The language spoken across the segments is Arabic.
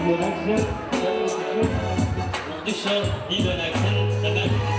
il donne accent, il donne accent,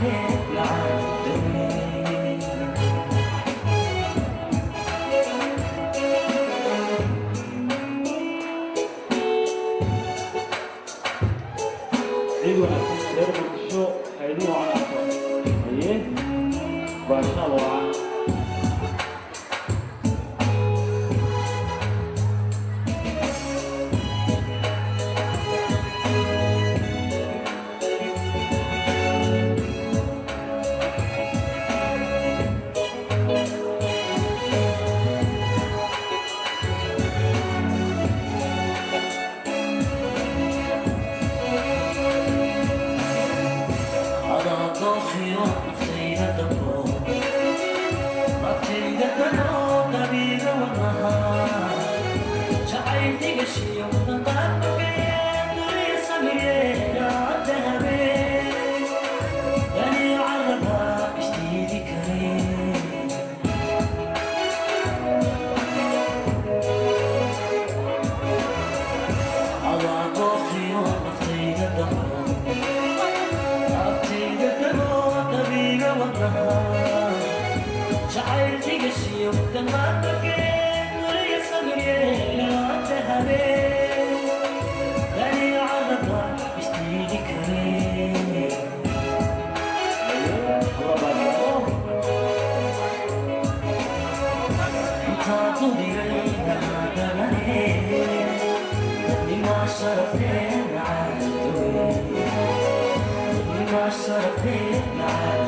Yeah. Right now, right? Thank you. 잘 지내시옵던 만나게 우리의 성일에 나한테 하네 나니 알아봐 미스테리 그래 다투리를 나가라네 لما شرفين عدوي لما شرفين عدوي